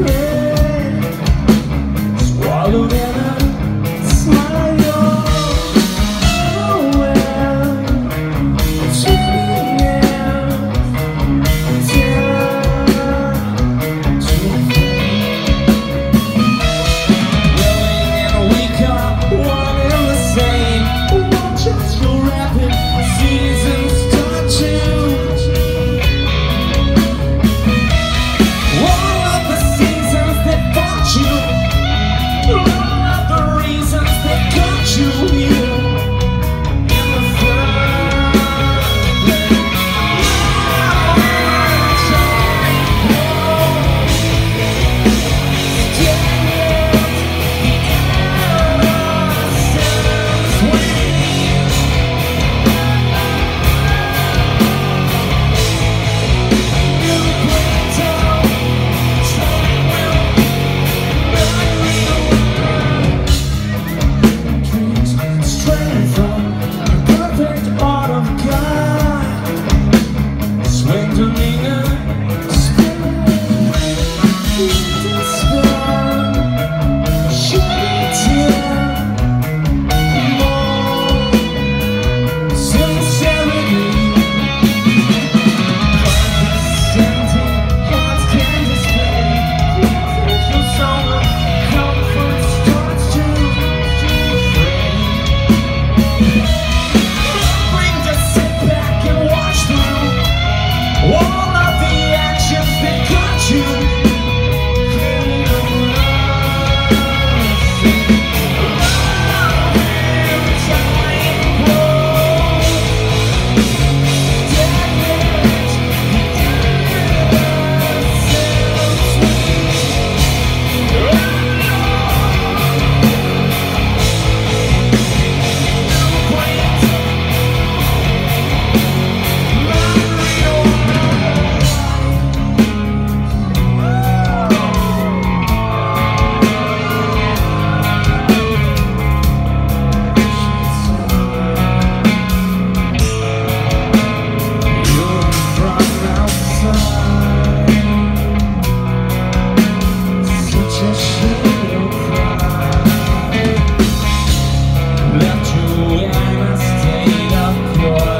Yeah. more.